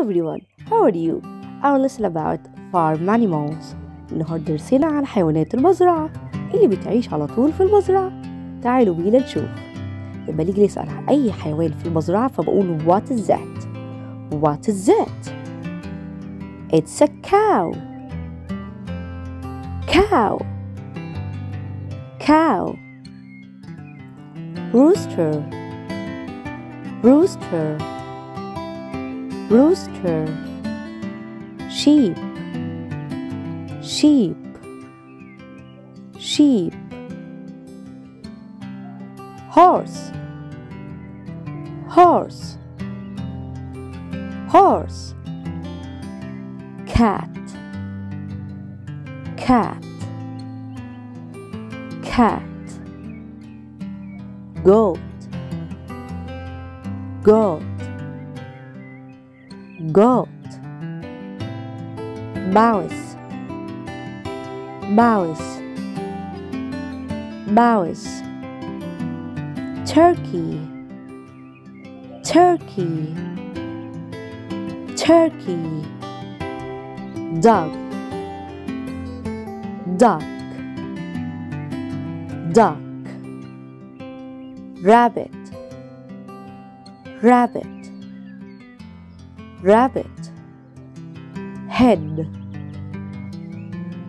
everyone, how are you? Our lesson about farm animals. النهاردة درسنا عن حيوانات المزرعة اللي بتعيش على طول في المزرعة. تعالوا بينا نشوف. لما نيجي نسأل عن أي حيوان في المزرعة فبقول what is that? What is that? It's a cow. Cow. Cow. Rooster. Rooster. Rooster. Sheep. Sheep. Sheep. Horse. Horse. Horse. Cat. Cat. Cat. Goat. Goat. Goat. Mouse. Mouse. Mouse. Turkey. Turkey. Turkey. Duck. Duck. Duck. Rabbit. Rabbit. Rabbit. Hen.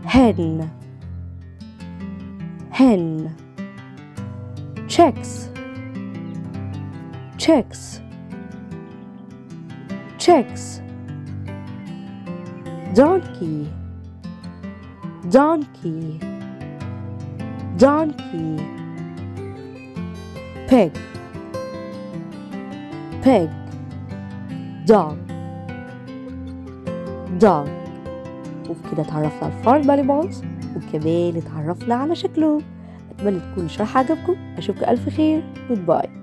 Hen. Hen. Chicks. Chicks. Chicks. Donkey. Donkey. Donkey. Pig. Pig. Dog. Dog. وبكده اتعرفنا على الفارم انيمالز وكمان اتعرفنا على شكلهم أتمنى تكون الشرح عجبكم. أشوفكم ألف خير. جود باي